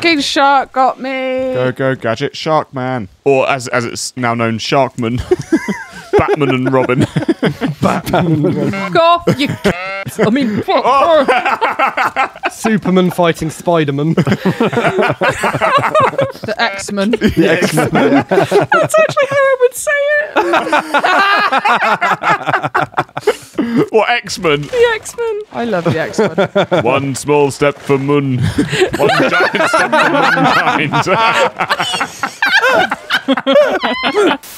fucking shark got me. Go go gadget Shark Man, or as as it's now known, Sharkman, Batman and Robin. Fuck off, you. I mean, oh. Superman fighting Spider-Man. the X Men. That's actually how I would say it. Or X Men. The X Men. I love the X Men. One small step for Moon, one giant step for Moonkind.